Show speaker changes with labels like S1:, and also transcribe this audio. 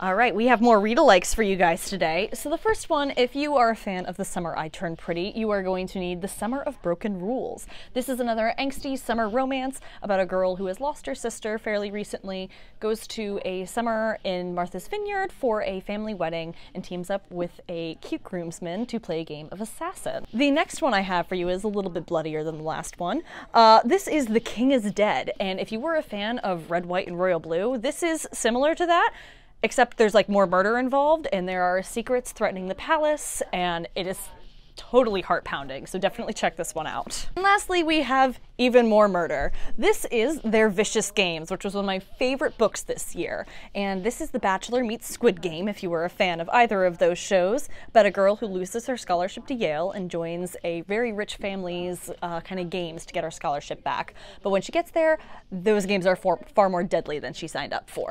S1: All right, we have more read-alikes for you guys today. So the first one, if you are a fan of The Summer I Turn Pretty, you are going to need The Summer of Broken Rules. This is another angsty summer romance about a girl who has lost her sister fairly recently, goes to a summer in Martha's Vineyard for a family wedding, and teams up with a cute groomsman to play a game of assassin. The next one I have for you is a little bit bloodier than the last one. Uh, this is The King is Dead, and if you were a fan of Red, White, and Royal Blue, this is similar to that except there's like more murder involved and there are secrets threatening the palace and it is totally heart pounding so definitely check this one out. And lastly we have even more murder. This is their vicious games which was one of my favorite books this year. And this is the bachelor meets squid game if you were a fan of either of those shows. About a girl who loses her scholarship to yale and joins a very rich family's uh, kind of games to get her scholarship back. But when she gets there those games are far, far more deadly than she signed up for